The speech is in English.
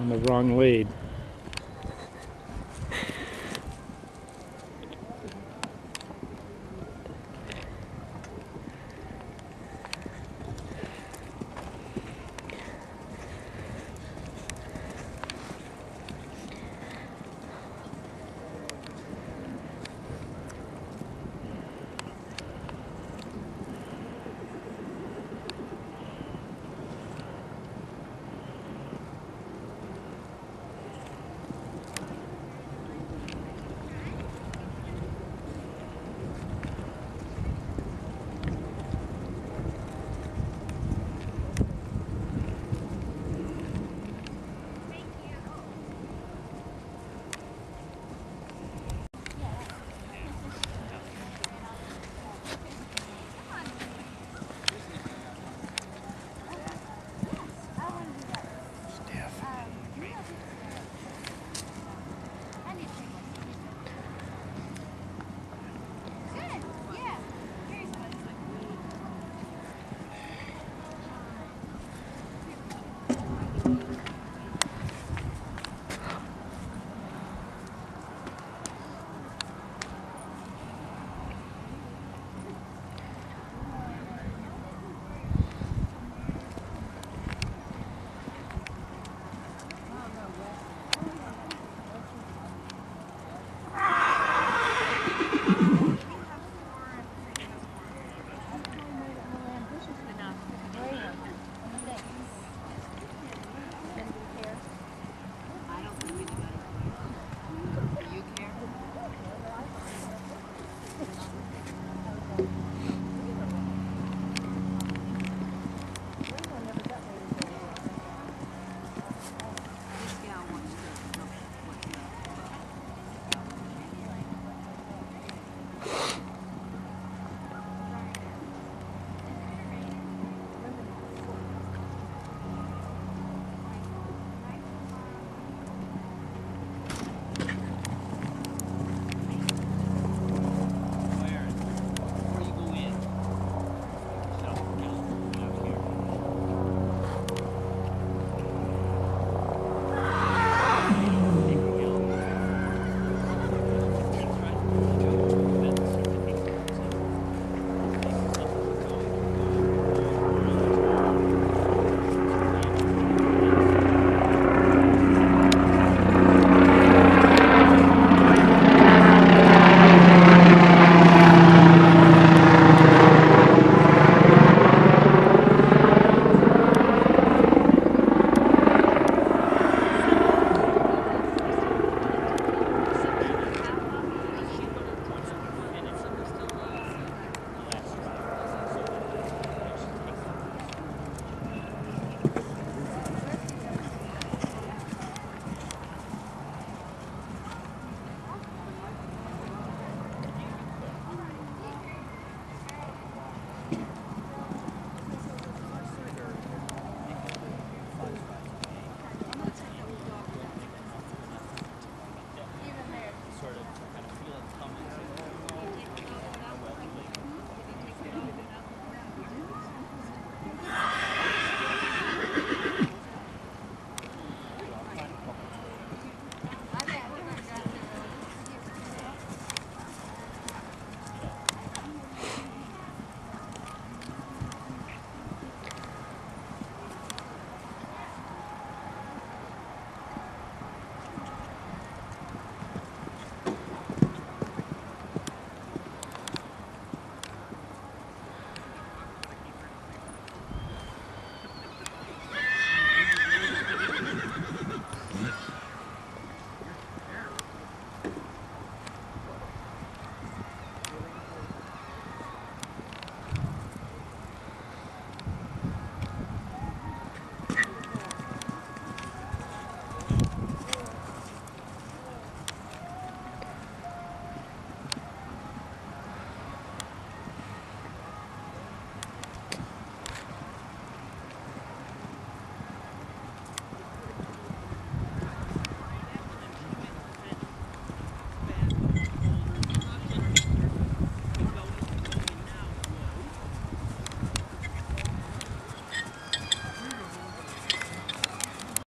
on the wrong lead.